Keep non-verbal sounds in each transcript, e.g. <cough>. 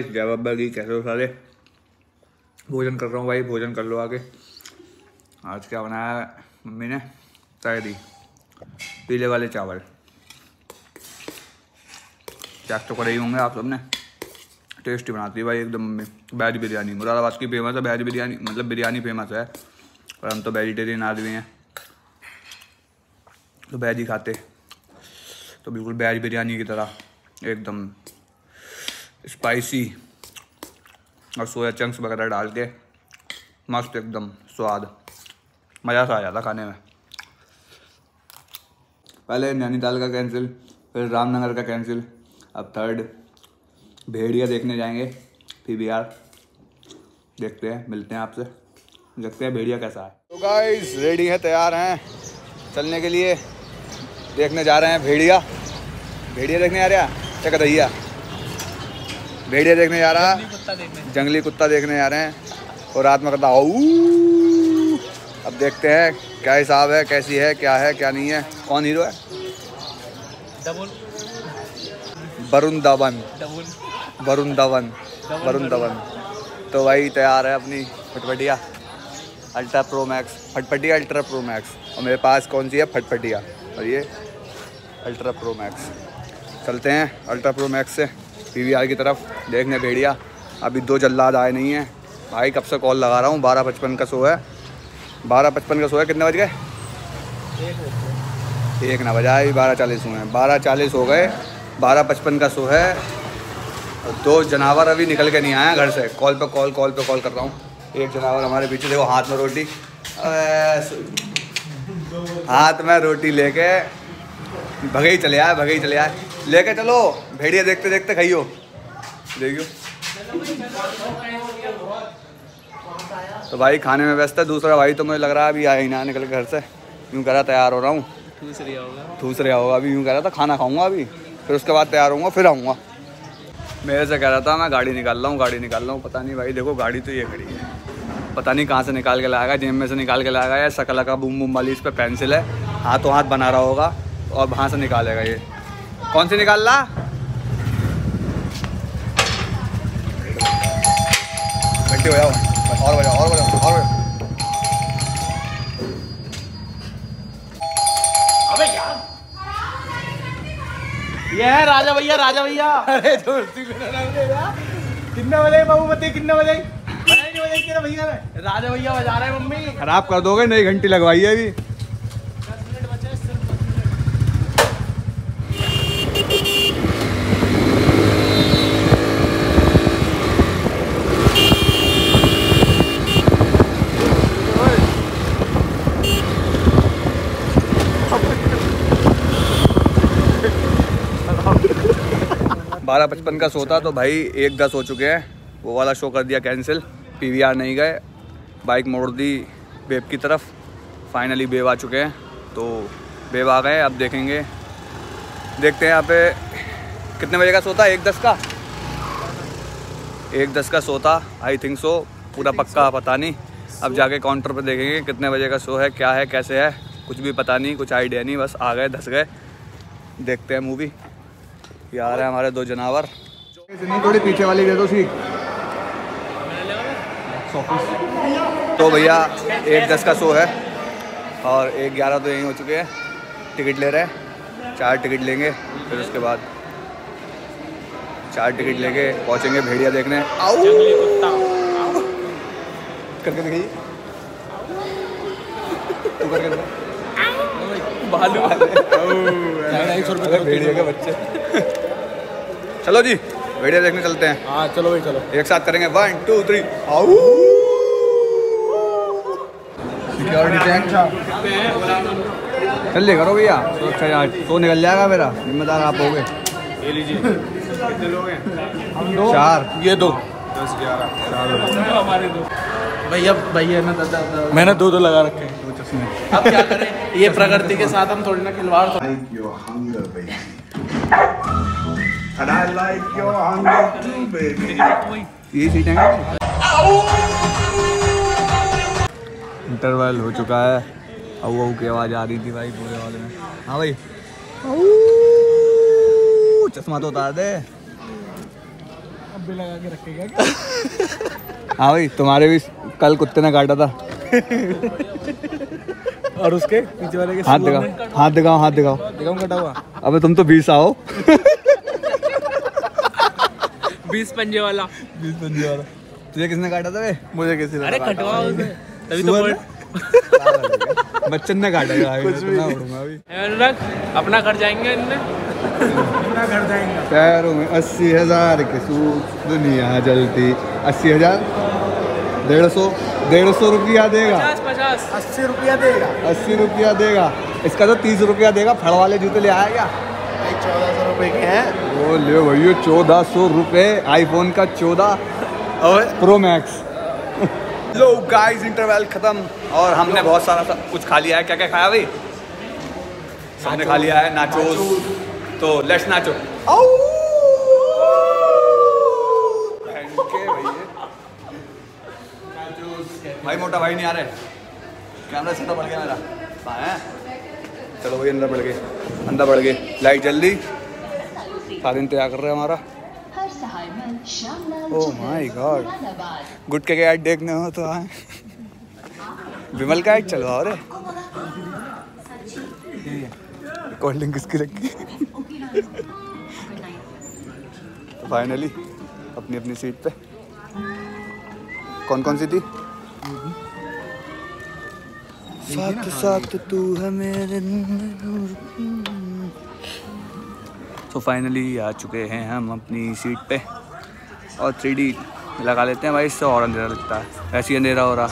Guys जय बाबा कैसे हो सारे भोजन कर रहा हूँ भाई भोजन कर लो आगे आज क्या बनाया मम्मी ने तहरी पीले वाले चावल चेक तो करे ही होंगे आप सबने टेस्टी बनाती है भाई एकदम मम्मी वेज बिरयानी मुरादाबाद की फ़ेमस है वेज बिरयानी मतलब बिरयानी फ़ेमस है और हम तो वेजिटेरियन आदमी हैं तो वेज ही खाते तो बिल्कुल वेज बिरयानी की तरह एकदम स्पाइसी और सोया चंक्स वगैरह डाल के मस्त एकदम स्वाद। मज़ा सा आ जाता खाने में। पहले नैनीताल का कैंसिल फिर रामनगर का कैंसिल अब थर्ड भेड़िया देखने जाएँगे पी बी देखते हैं, मिलते हैं आपसे। देखते हैं भेड़िया कैसा है। तो गाइस रेडी है, तैयार हैं? चलने के लिए देखने जा रहे हैं भेड़िया। भेड़िया देखने आ रहा क्या कदैया भेड़िया देखने जा रहा। है जंगली कुत्ता देखने जा रहे हैं। और रात में कहता अब देखते हैं क्या हिसाब है कैसी है क्या है क्या नहीं है। कौन हीरो है? वरुण धवन। वरुण धवन। वरुण धवन। तो भाई तैयार है अपनी फटफटिया। Ultra pro max. फटफटिया ultra pro max. और मेरे पास कौन सी है? फटफटिया। और ये अल्ट्रा प्रो मैक्स। चलते हैं अल्ट्रा प्रो मैक्स से। पी की तरफ़ देखने भेड़िया। अभी दो जल्लाद आए नहीं हैं। भाई, कब से कॉल लगा रहा हूँ? बारह पचपन का शो है। बारह पचपन का शो है? कितने बज गए? एक ना बजा अभी बारह चालीस हुए हैं। बारह चालीस हो गए। बारह पचपन का शो है। दो जनावर अभी निकल के नहीं आए घर से। कॉल पे कॉल कॉल पे कॉल कर रहा हूँ। एक जनावर हमारे पीछे, देखो, हाथ में रोटी। हाथ में रोटी लेके भगे ही चले आए भगे ही चले आए। लेके चलो। भेड़िया देखते देखते खाइयो। देखियो। तो भाई खाने में व्यस्त है, दूसरा भाई तो मुझे लग रहा है अभी आया ही ना निकल घर से। यूँ रहा तैयार हो रहा हूँ। ठूस रहा होगा अभी, यूँ कह रहा था खाना खाऊँगा अभी। फिर उसके बाद तैयार होऊँगा, फिर आऊँगा। मेरे से कह रहा था, मैं गाड़ी निकाल रहा हूँ, गाड़ी निकाल रहा हूँ। पता नहीं भाई, देखो गाड़ी तो ये खड़ी है। पता नहीं कहाँ से निकाल के लाएगा, जेब में से निकाल के लाएगा या शकला का बुम बुम वाली इस पर पेंसिल है। हाथों हाथ बना रहा होगा और वहाँ से निकालेगा ये। कौन सी निकाल ला? घंटे हो जाओ और बजाओ और बजाओ और बजाओ। ये है राजा भैया राजा भैया। अरे दोस्ती कितने बजे बाबू बते कितने बजे? भैया राजा भैया बजा रहे हैं मम्मी। खराब कर दोगे नई घंटी लगवाई है अभी। बारह पचपन का शो था तो भाई एक दस हो चुके हैं। वो वाला शो कर दिया कैंसिल पीवीआर नहीं गए। बाइक मोड़ दी बेब की तरफ़। फाइनली बेब आ चुके हैं। तो बेब आ गए अब देखेंगे। देखते हैं यहाँ पे कितने बजे का सोता एक दस का? एक दस का सोता आई थिंक सो पूरा पक्का पता नहीं। अब जाके काउंटर पे देखेंगे कितने बजे का शो है क्या है कैसे है। कुछ भी पता नहीं कुछ आइडिया नहीं बस आ गए धस गए। देखते हैं मूवी ये आ रहे हैं हमारे दो जनावर। थोड़ी पीछे वाली दे दो सी। तो भैया एक दस का शो है और एक ग्यारह तो यहीं हो चुके हैं। टिकट ले रहे हैं चार टिकट लेंगे फिर उसके बाद चार टिकट लेके पहुँचेंगे भेड़िया देखने। करके दिखाइए। तू करके। भालू। भेड़िया के बच्चे। चलो जी भेड़िया देखने चलते हैं। हाँ चलो भाई चलो। एक साथ करेंगे। वन टू थ्री आओ! सिक्योरिटी चेक जल्दी करो भैया। सुरक्षा जाँच तो निकल जाएगा मेरा। जिम्मेदार आप होगे ये लीजिए। कितने लोग हैं? हम दो। चार। ये दो। दस ग्यारह। हमारे दो। भैया भैया ना दादा मैंने दो दो लगा रखे हैं। दो चश्मे। अब क्या करें? ये प्रकृति के साथ हम थोड़ी ना खिलवाड़ And I like your hunger too, baby. ये सीटें इंटरवल हो चुका है। अऊ अऊ की आवाज़ आ रही थी भाई पूरे वाले में। हाँ भाई। चश्मा तो उतार दे। डब्बे लगा के रखेगा क्या हाँ भाई तुम्हारे भी कल कुत्ते ने काटा था। <laughs> और उसके पीछे वाले के हाथ दिखाओ हाथ दिखाओ हाथ दिखाओ। दिखाऊँ कटा हुआ? अबे तुम तो बीस आओ। <laughs> बीस पंजे वाला। बीस बंदे वाला। तुझे किसने काटा था बे मुझे किसी अरे कटवा उसे। तभी तो <laughs> बच्चन ने काटा था कुछ भी। अनुराग अपना घर जाएँगे इनने अपना घर जाएँगे। पैरों में अस्सी हज़ार के सूट दुनिया जलती। अस्सी हज़ार? डेढ़ सौ? डेढ़ सौ रुपया देगा। पचास अस्सी रुपया देगा। अस्सी रुपया देगा। इसका तो तीस रुपया देगा। फड़ वाले जूते ले आया क्या? सौ रुपए के हैं। वो ले भैया चौदह सौ रुपये आईफोन का चौदह और प्रो मैक्स लो गाइस इंटरवल खत्म। और हमने बहुत सारा सा कुछ खा लिया है। क्या क्या खाया भाई? हमने खा लिया है नाचोस तो लेट्स नाचो भाई मोटा भाई नहीं आ रहे कैमरा छोटा बढ़ गया मेरा। चलो भाई अंदर बढ़ गए। अंदर बढ़ गए। लाइट जल्दी सारा इंतज़ार कर रहे हैं हमारा। हर सहाय मन श्यामलाल Oh जगत, my God. मुरादाबाद। गुटके के ऐड देखने हो तो आए। विमल का ऐड चलवाओ रे कोल्ड ड्रिंक किसकी रखी? तो फाइनली अपनी अपनी सीट पे। कौन कौन सी थी? साथ साथ तू है मेरे तो फाइनली आ चुके हैं हम अपनी सीट पे और थ्री लगा लेते हैं भाई, इससे और अंधेरा लगता है। ऐसे ही अंधेरा हो रहा।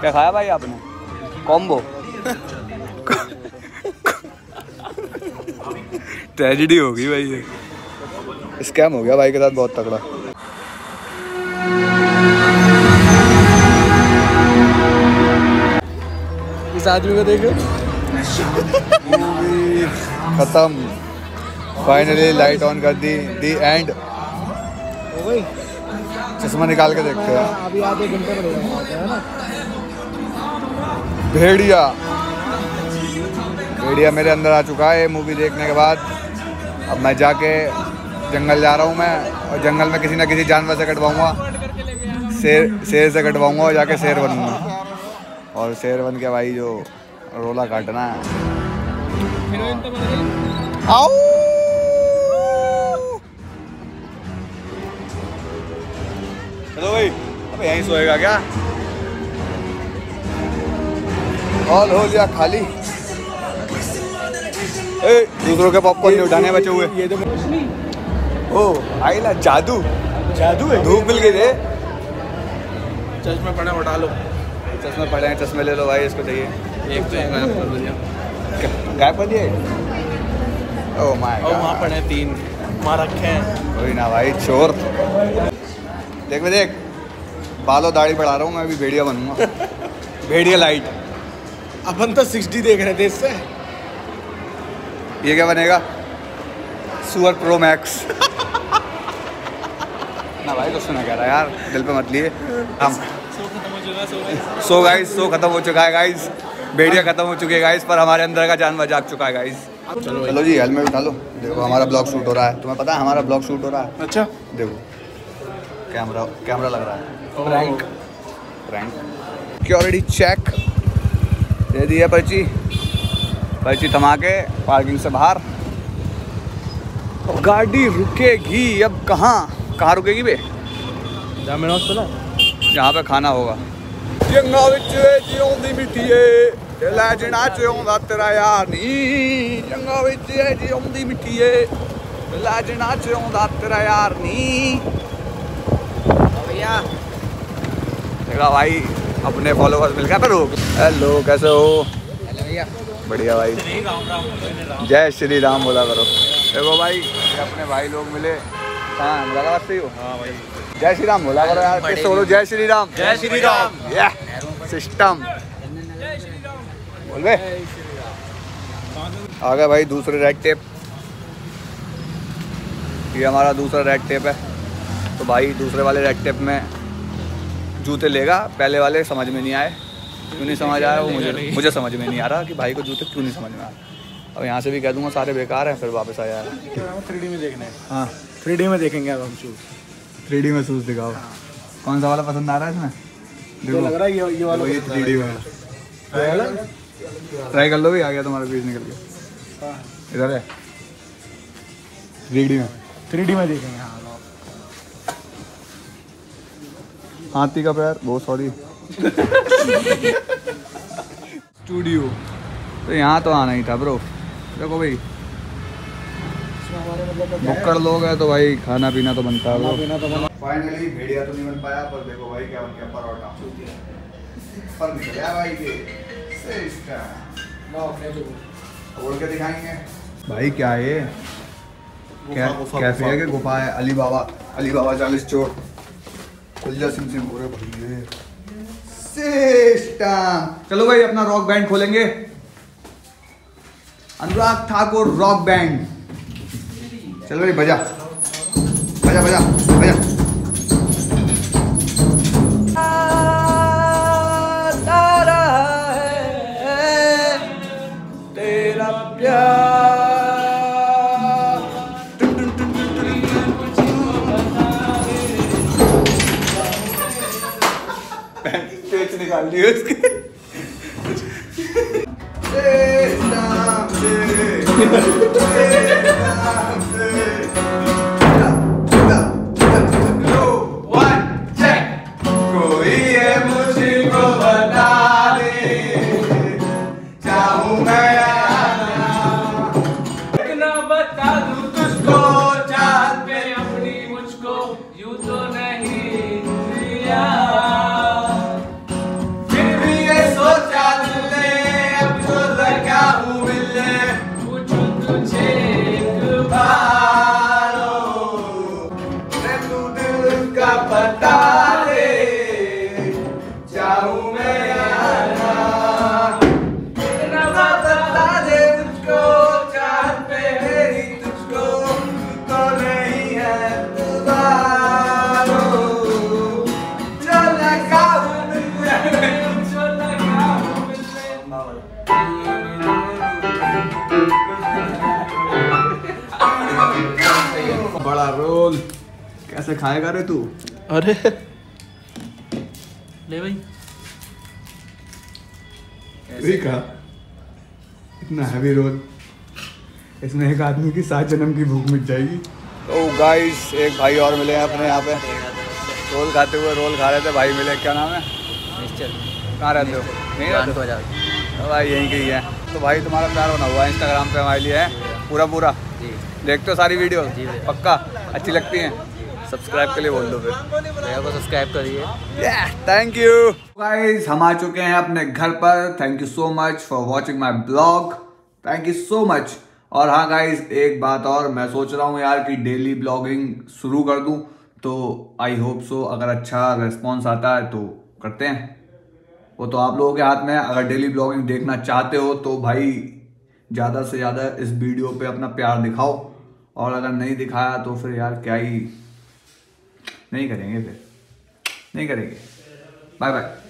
क्या खाया भाई आपने? कॉम्बो ट्रेजिडी हो गई भाई ये। स्कैम हो गया भाई के साथ बहुत तगड़ा। इस आदमी को देखो। खत्म। फाइनली लाइट ऑन कर दी। दी एंड चश्मा निकाल के देखते हैं। अभी आधे घंटे है ना? भेड़िया। भेड़िया मेरे अंदर आ चुका है मूवी देखने के बाद। अब मैं जाके जंगल जा रहा हूँ मैं और जंगल में किसी ना किसी जानवर से कटवाऊँगा। शेर शेर से कटवाऊँगा और जाके शेर बनूँगा। और शेर बन के भाई जो रोला काटना है। आओ। चलो भाई अब यहीं सोएगा क्या? ऑल हो गया खाली। ए दूसरों के पॉपकॉर्न नहीं उठाने बचे हुए। ये तो ओ आई ना जादू। जादू है? धूप मिल गई रे। चश्मे पड़े उठा लो। चश्मे पड़े हैं चश्मे ले लो भाई इसको चाहिए। एक तो एक गायब कर दिया ओ माय और वहाँ पड़े हैं तीन वहाँ रखे हैं कोई ना भाई चोर देख मैं देख बालों दाढ़ी बढ़ा रहा हूँ मैं अभी भेड़िया बनूँगा भेड़िया लाइट अपन तो सिक्सटी देख रहे थे इससे। ये क्या बनेगा? सुअर प्रो मैक्स ना भाई तो सुना कह रहा है यार? दिल पे मत लिए। <laughs> हम सो गाइस सो खत्म हो चुका है गाइस। भेड़िया खत्म हो चुकी है गाइस पर हमारे अंदर का जानवर जाग चुका है गाइस चलो चलो जी हेलमेट उठा लो। देखो हमारा ब्लॉग शूट हो रहा है। तुम्हें पता है हमारा ब्लॉग शूट हो रहा है? अच्छा। देखो कैमरा कैमरा लग रहा है। प्रैंक प्रैंक सिक्योरिटी चेक दे दिया पर्ची। पर्ची थमा के पार्किंग से बाहर। गाड़ी रुकेगी अब कहाँ? कहाँ रुकेगी बे? जामिन हॉस्पिटल यहाँ पे खाना होगा। ਜੰਗਾ ਵਿੱਚ ਜਿਉਂਦੀ ਮਿੱਠੀਏ ਤੇ ਲੈ ਜਣਾ ਚਾਹੁੰਦਾ ਤੇਰਾ ਯਾਰ ਨੀ ਜੰਗਾ ਵਿੱਚ ਜਿਉਂਦੀ ਮਿੱਠੀਏ ਤੇ ਲੈ ਜਣਾ ਚਾਹੁੰਦਾ ਤੇਰਾ ਯਾਰ ਨੀ भैया देखा भाई अपने फॉलोअर्स मिल गया पर हेलो कैसे हो बढ़िया भाई जय श्री राम बोला करो देखो भाई ये अपने भाई लोग मिले हाँ मुरादाबाद से ही हो हाँ भाई जय श्री राम बोला करो यार किससे बोलो जय श्री राम जय श्री राम या सिस्टम बोल आ गया भाई दूसरे रेड टेप ये हमारा दूसरा रेड टेप है। तो भाई दूसरे वाले रेड टेप में जूते लेगा पहले वाले समझ में नहीं आए। क्यों नहीं समझ आया वो? मुझे मुझे समझ में नहीं आ रहा कि भाई को जूते क्यों नहीं समझ में आ रहा। अब यहाँ से भी कह दूँगा सारे बेकार हैं फिर वापस आया थ्री डी में देखना। है। हाँ थ्री डी में देखेंगे अब हम शूज़ थ्री डी में शूज़ दिखाओ। कौन सा वाला पसंद आ रहा है इसमें? लग रहा है ये ये वाला थ्री डी में ट्राई कर लो भी आ गया तुम्हारा पीस निकल गया इधर है। थ्री डी में। थ्री डी में देखेंगे हाँ हाथी का पैर बहुत सॉरी स्टूडियो तो यहाँ तो आना ही था ब्रो देखो भाई। इसमें हमारे मतलब का बुक कर लोग है तो भाई खाना पीना तो बनता है तो फाइनली भेड़िया तो नहीं बन पाया पर देखो भाई क्या बन गया परोठा पर निकल गया भाई के के दिखाएँगे भाई क्या है ये? क्या कैफ़े है गुफा है? अली बाबा अली बाबा चालीस चोर खुलजा सिम सिम पूरे भैया। सिस्टम चलो भाई अपना रॉक बैंड खोलेंगे। अनुराग ठाकुर रॉक बैंड चलो भाई बजा। बजा बजा। रोल कैसे खाएगा रे तू? अरे। ले भाई। ठीक है इतना हैवी रोल। इसमें एक आदमी की सात जन्म की भूख मिट जाएगी। तो गाइस एक भाई और मिले हैं अपने यहाँ पे। रोल खाते हुए रोल खा रहे थे भाई मिले। क्या नाम है? कहाँ रहते हो? नहीं रहते? हो? तो भाई यहीं के ही है। तो भाई तुम्हारा प्यार बना हुआ है इंस्टाग्राम पे हमारे लिए है। पूरा पूरा। देखते हो सारी वीडियो पक्का? अच्छी लगती हैं? सब्सक्राइब के लिए बोल दो फिर। भैया को सब्सक्राइब करिए। थैंक यू गाइस हम आ चुके हैं अपने घर पर। Thank you so much for watching my vlog thank you so much और हाँ गाइस एक बात और मैं सोच रहा हूँ यार कि डेली ब्लॉगिंग शुरू कर दूँ। तो आई होप सो अगर अच्छा रिस्पॉन्स आता है तो करते हैं। वो तो आप लोगों के हाथ में है। अगर डेली ब्लॉगिंग देखना चाहते हो तो भाई ज़्यादा से ज़्यादा इस वीडियो पे अपना प्यार दिखाओ। और अगर नहीं दिखाया तो फिर यार क्या ही नहीं करेंगे फिर। नहीं करेंगे। Bye bye